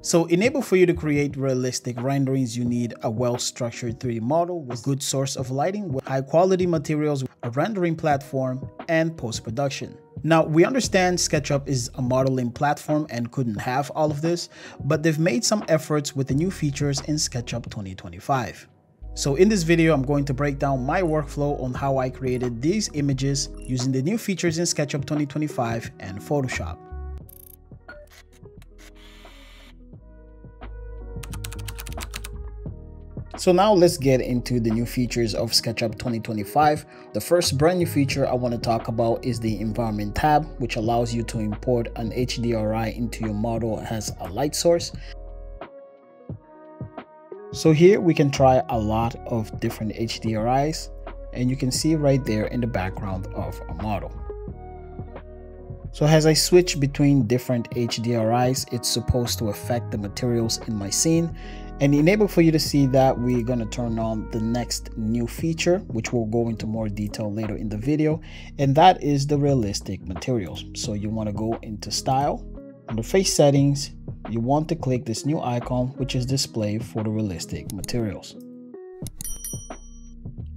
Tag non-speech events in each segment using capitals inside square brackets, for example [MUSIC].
So enable for you to create realistic renderings, you need a well-structured 3D model with good source of lighting, with high quality materials, a rendering platform, and post-production. Now, we understand SketchUp is a modeling platform and couldn't have all of this, but they've made some efforts with the new features in SketchUp 2025. So in this video, I'm going to break down my workflow on how I created these images using the new features in SketchUp 2025 and Photoshop. So now let's get into the new features of SketchUp 2025. The first brand new feature I want to talk about is the environment tab, which allows you to import an HDRI into your model as a light source. So here we can try a lot of different HDRIs and you can see right there in the background of a model. So as I switch between different HDRIs, it's supposed to affect the materials in my scene and enable for you to see that we're going to turn on the next new feature which we'll go into more detail later in the video and that is the realistic materials so you want to go into style under face settings you want to click this new icon which is display for the realistic materials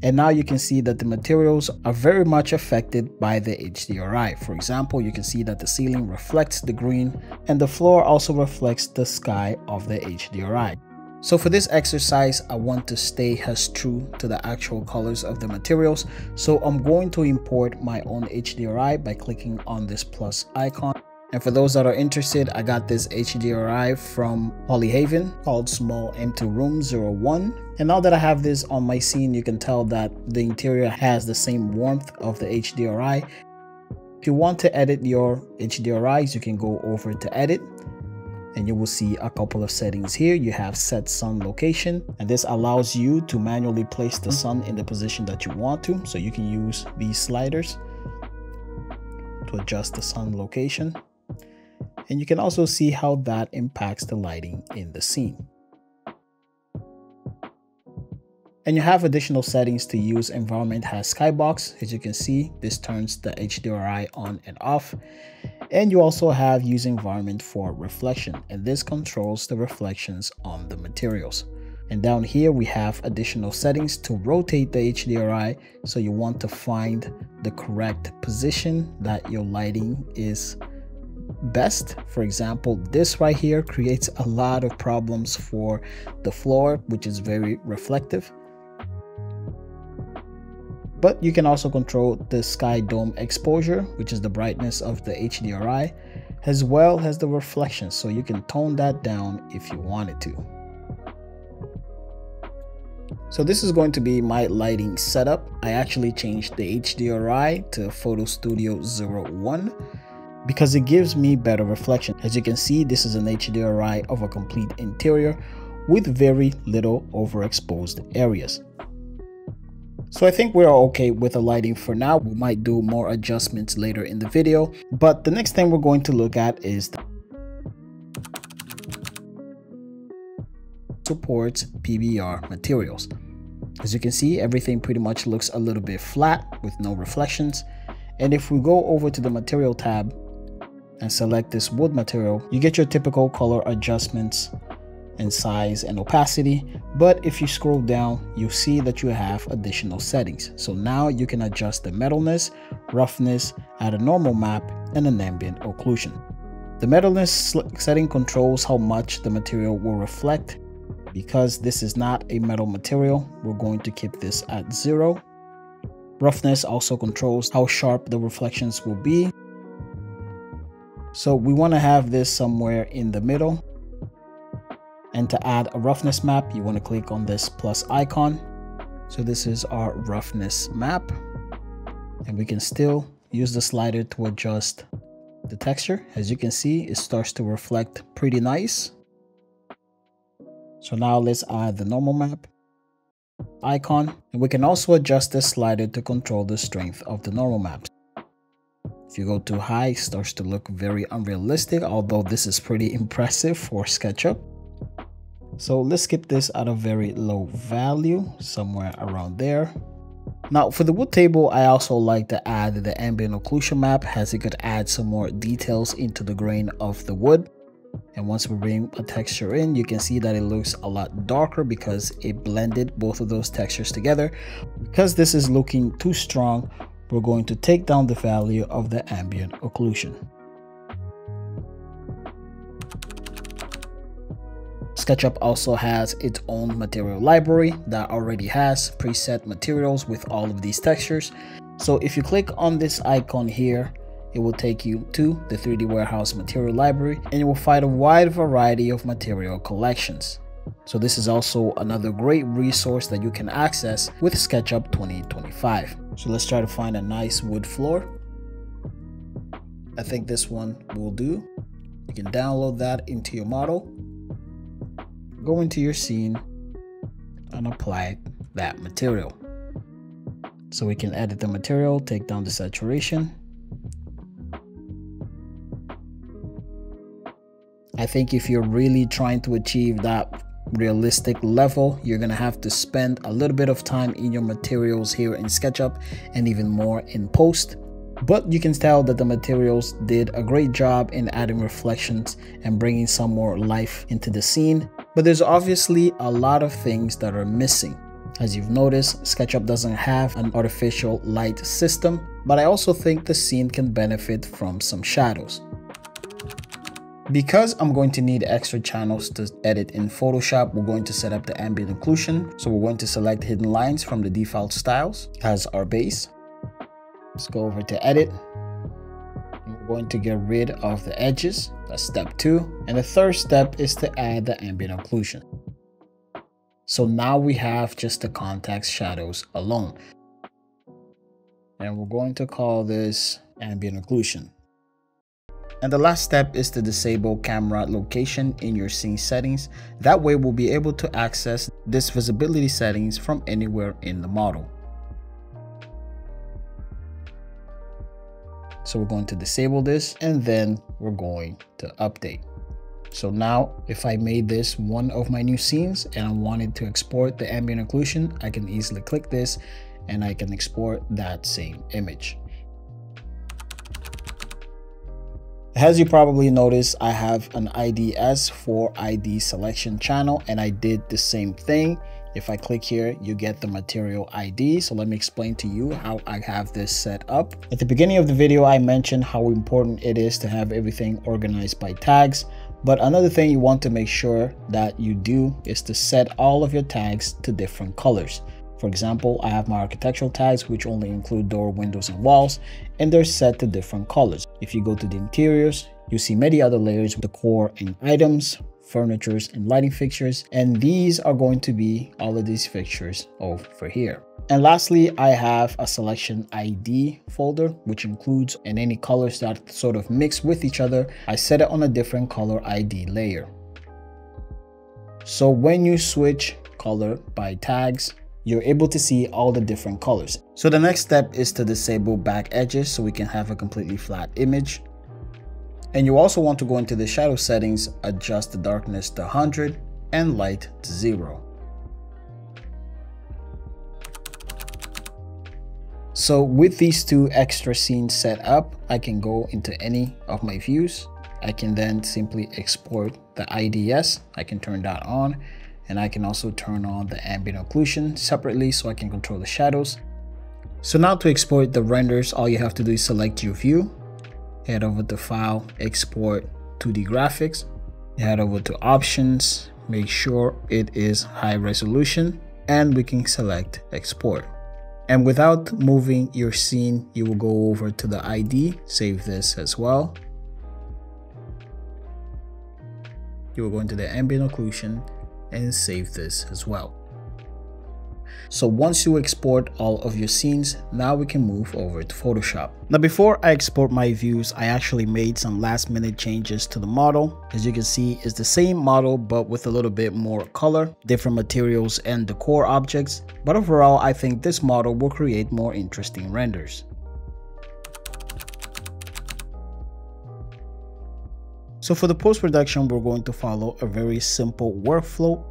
and now you can see that the materials are very much affected by the HDRI. For example, you can see that the ceiling reflects the green and the floor also reflects the sky of the HDRI. So for this exercise, I want to stay as true to the actual colors of the materials. So I'm going to import my own HDRI by clicking on this plus icon. And for those that are interested, I got this HDRI from Polyhaven called Small M2 Room 01. And now that I have this on my scene, you can tell that the interior has the same warmth of the HDRI. If you want to edit your HDRIs, you can go over to edit and you will see a couple of settings here. You have set sun location and this allows you to manually place the sun in the position that you want to. So you can use these sliders to adjust the sun location. And you can also see how that impacts the lighting in the scene. And you have additional settings to use environment has skybox. As you can see, this turns the HDRI on and off. And you also have use environment for reflection, and this controls the reflections on the materials. And down here, we have additional settings to rotate the HDRI. So you want to find the correct position that your lighting is best. For example, this right here creates a lot of problems for the floor, which is very reflective but you can also control the sky dome exposure which is the brightness of the HDRI as well as the reflection so you can tone that down if you wanted to. So this is going to be my lighting setup. I actually changed the HDRI to Photo Studio 01 because it gives me better reflection. As you can see, this is an HDRI of a complete interior with very little overexposed areas. So I think we're okay with the lighting for now. We might do more adjustments later in the video. But the next thing we're going to look at is supports PBR materials. As you can see, everything pretty much looks a little bit flat with no reflections. And if we go over to the material tab and select this wood material, you get your typical color adjustments and size and opacity but if you scroll down you'll see that you have additional settings. So now you can adjust the metalness roughness add a normal map and an ambient occlusion. The metalness setting controls how much the material will reflect. Because this is not a metal material we're going to keep this at zero. Roughness also controls how sharp the reflections will be. So we want to have this somewhere in the middle and to add a roughness map, you want to click on this plus icon. So this is our roughness map. And we can still use the slider to adjust the texture. As you can see, it starts to reflect pretty nice. So now let's add the normal map icon. And we can also adjust the slider to control the strength of the normal maps. If you go too high, it starts to look very unrealistic, although this is pretty [LAUGHS] impressive for SketchUp. So let's keep this at a very low value, somewhere around there. Now for the wood table, I also like to add the ambient occlusion map as it could add some more details into the grain of the wood. And once we bring a texture in, you can see that it looks a lot darker because it blended both of those textures together. Because this is looking too strong, we're going to take down the value of the ambient occlusion. SketchUp also has its own material library that already has preset materials with all of these textures. So if you click on this icon here, it will take you to the 3D Warehouse material library and you will find a wide variety of material collections. So this is also another great resource that you can access with SketchUp 2025. So let's try to find a nice wood floor. I think this one will do. You can download that into your model, go into your scene and apply that material. So we can edit the material, take down the saturation, I think if you're really trying to achieve that realistic level, you're gonna have to spend a little bit of time in your materials here in SketchUp and even more in post. But you can tell that the materials did a great job in adding reflections and bringing some more life into the scene. But there's obviously a lot of things that are missing. As you've noticed, SketchUp doesn't have an artificial light system, but I also think the scene can benefit from some shadows. Because I'm going to need extra channels to edit in Photoshop, we're going to set up the ambient occlusion. So we're going to select hidden lines from the default styles as our base. Let's go over to edit. We're going to get rid of the edges. That's step two. And the third step is to add the ambient occlusion. So now we have just the context shadows alone. And we're going to call this ambient occlusion. And the last step is to disable camera location in your scene settings. That way we'll be able to access this visibility settings from anywhere in the model. So we're going to disable this and then we're going to update. So now if I made this one of my new scenes and I wanted to export the ambient occlusion, I can easily click this and I can export that same image. As you probably noticed, I have an IDS for ID selection channel and I did the same thing. If I click here, you get the material ID. So let me explain to you how I have this set up. At the beginning of the video, I mentioned how important it is to have everything organized by tags. But another thing you want to make sure that you do is to set all of your tags to different colors. For example, I have my architectural tags which only include door, windows, and walls, and they're set to different colors. If you go to the interiors, you see many other layers with decor and items, furnitures, and lighting fixtures, and these are going to be all of these fixtures over here. And lastly, I have a selection ID folder, which includes and any colors that sort of mix with each other. I set it on a different color ID layer. So when you switch color by tags, you're able to see all the different colors. So the next step is to disable back edges so we can have a completely flat image. And you also want to go into the shadow settings, adjust the darkness to 100 and light to 0. So with these two extra scenes set up, I can go into any of my views. I can then simply export the IDS. I can turn that on and I can also turn on the ambient occlusion separately so I can control the shadows. So now to export the renders, all you have to do is select your view, head over to File, Export 2D Graphics, head over to Options, make sure it is high resolution, and we can select Export. And without moving your scene, you will go over to the ID, save this as well. You will go into the ambient occlusion and save this as well. So once you export all of your scenes, now we can move over to Photoshop. Now before I export my views, I actually made some last minute changes to the model. As you can see, it's the same model but with a little bit more color, different materials and decor objects. But overall, I think this model will create more interesting renders. So for the post-production, we're going to follow a very simple workflow.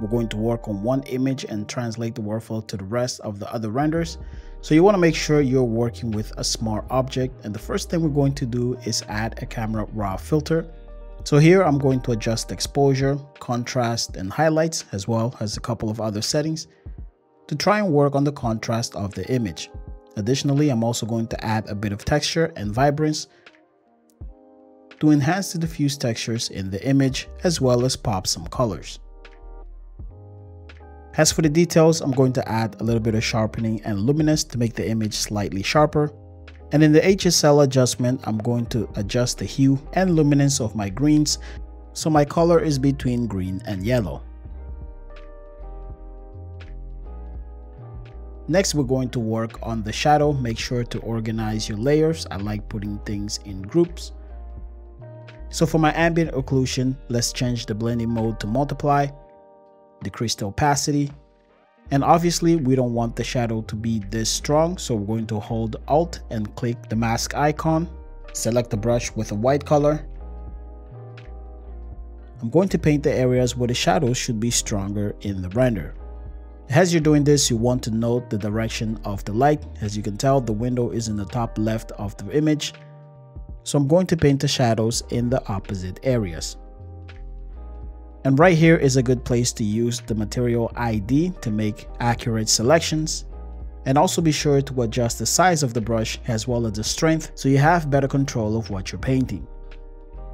we're going to work on one image and translate the workflow to the rest of the other renders. So you want to make sure you're working with a smart object. And the first thing we're going to do is add a camera raw filter. So here I'm going to adjust exposure, contrast, and highlights, as well as a couple of other settings to try and work on the contrast of the image. Additionally, I'm also going to add a bit of texture and vibrance to enhance the diffuse textures in the image as well as pop some colors. As for the details, I'm going to add a little bit of sharpening and luminance to make the image slightly sharper. And in the HSL adjustment, I'm going to adjust the hue and luminance of my greens so my color is between green and yellow. Next, we're going to work on the shadow. Make sure to organize your layers. I like putting things in groups. So for my ambient occlusion, let's change the blending mode to multiply, decrease the opacity, and obviously we don't want the shadow to be this strong, so we're going to hold Alt and click the mask icon, select the brush with a white color. I'm going to paint the areas where the shadows should be stronger in the render. As you're doing this, you want to note the direction of the light. As you can tell, the window is in the top left of the image, so I'm going to paint the shadows in the opposite areas. And right here is a good place to use the material ID to make accurate selections. And also be sure to adjust the size of the brush as well as the strength so you have better control of what you're painting.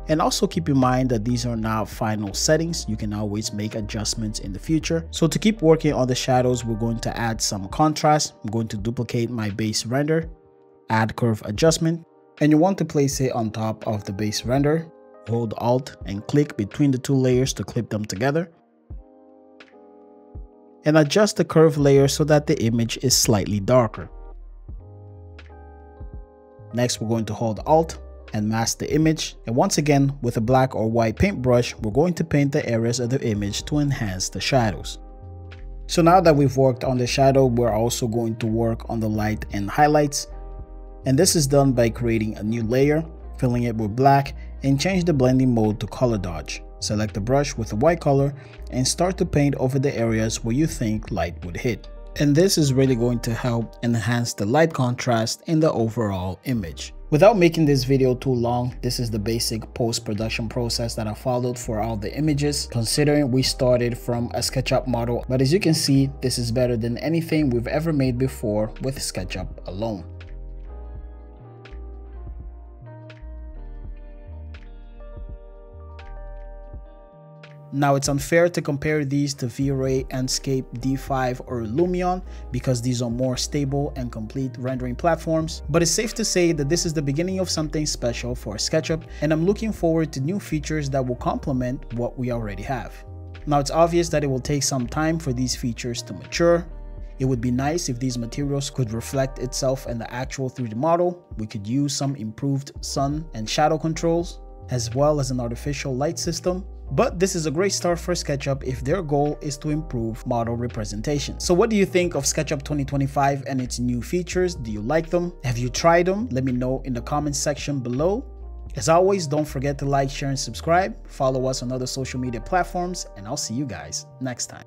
And also keep in mind that these are not final settings. You can always make adjustments in the future. So to keep working on the shadows, we're going to add some contrast. I'm going to duplicate my base render, add curve adjustment, and you want to place it on top of the base render. Hold Alt and click between the two layers to clip them together. And adjust the curve layer so that the image is slightly darker. Next, we're going to hold Alt and mask the image. And once again, with a black or white paintbrush, we're going to paint the areas of the image to enhance the shadows. So now that we've worked on the shadow, we're also going to work on the light and highlights. And this is done by creating a new layer, filling it with black, and change the blending mode to color dodge. Select the brush with a white color and start to paint over the areas where you think light would hit. And this is really going to help enhance the light contrast in the overall image. Without making this video too long, this is the basic post-production process that I followed for all the images, considering we started from a SketchUp model. But as you can see, this is better than anything we've ever made before with SketchUp alone. Now it's unfair to compare these to V-Ray, Enscape, D5 or Lumion because these are more stable and complete rendering platforms, but it's safe to say that this is the beginning of something special for SketchUp and I'm looking forward to new features that will complement what we already have. Now it's obvious that it will take some time for these features to mature, it would be nice if these materials could reflect itself in the actual 3D model. We could use some improved sun and shadow controls, as well as an artificial light system but this is a great start for SketchUp if their goal is to improve model representation. So what do you think of SketchUp 2025 and its new features? Do you like them? Have you tried them? Let me know in the comments section below. As always, don't forget to like, share, and subscribe. Follow us on other social media platforms, and I'll see you guys next time.